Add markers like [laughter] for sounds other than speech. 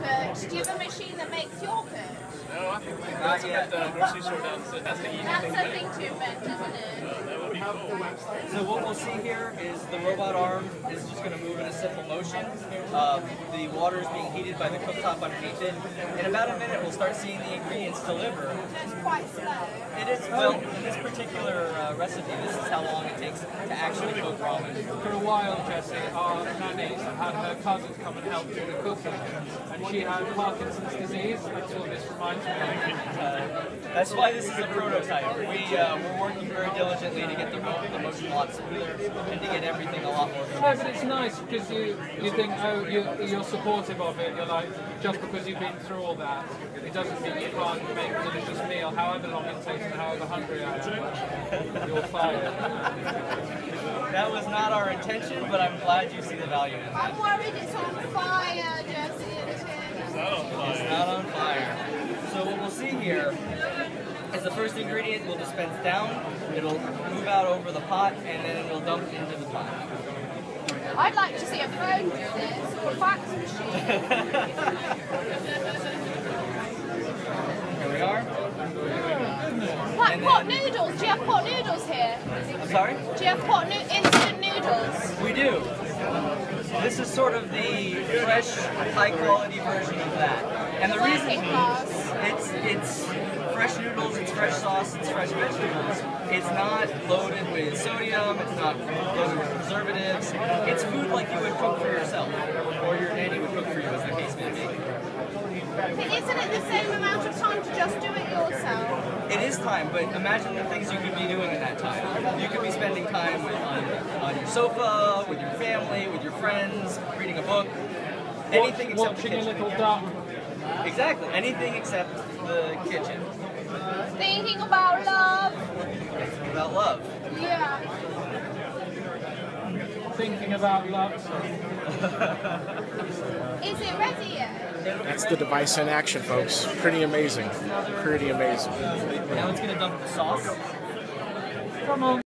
yogurt. Do you have a machine that makes yogurt? No, I think that's at the grocery store down, so that's the easy That's thing the to thing to invent, isn't it? That would be cool. So what we'll see here is the robot arm is just going to move in a simple motion. Uh, the water is being heated by the cooktop underneath it. In about a minute, we'll start seeing the ingredients deliver. It's quite slow. It is, well, in this particular uh, recipe, this is how long it takes to actually cook ramen. For a while, Jesse, our nanny had her cousins come and help do the cooking, and she had Parkinson's disease. That's what this reminds me of. Uh, that's why this is a prototype. We, uh, we're working very diligently to get the, the motion a lot smoother and to get everything a lot more No, but it's nice because you, you think, oh, you, you're supportive of it. You're like, just because you've been through all that, it doesn't mean you can't make delicious meal, however long it takes and however hungry I am. You're fired. That was not our intention, but I'm glad you see the value in it. I'm worried it's on fire, Jesse. It's not on It's fire. not on fire. So what we'll see here is the first ingredient will dispense down, it'll move out over the pot, and then it'll dump into the pot. I'd like to see a phone do this, or a fax machine. [laughs] Here we are. Like pot noodles. Do you have pot noodles here? I'm sorry? Do you have pot no- instant noodles? We do. This is sort of the fresh, high quality version of that. And the reason class. it's it's fresh noodles, it's fresh sauce, it's fresh vegetables. It's not loaded with sodium, it's not loaded with preservatives. It's food like you would cook for yourself, or your nanny would cook for you, as the case may be. But isn't it the same amount of time to just do it yourself? It is time, but imagine the things you could be doing in that time. You could be spending time with, on, on your sofa, with your family, with your friends, reading a book, anything except the Watching a kitchen. little duck. Exactly, anything except the kitchen. Thinking about love. It's about love. Yeah. Thinking about love. [laughs] Is it ready yet? That's the device in action, folks. Pretty amazing. Pretty amazing. Now it's gonna dump the sauce. Come on.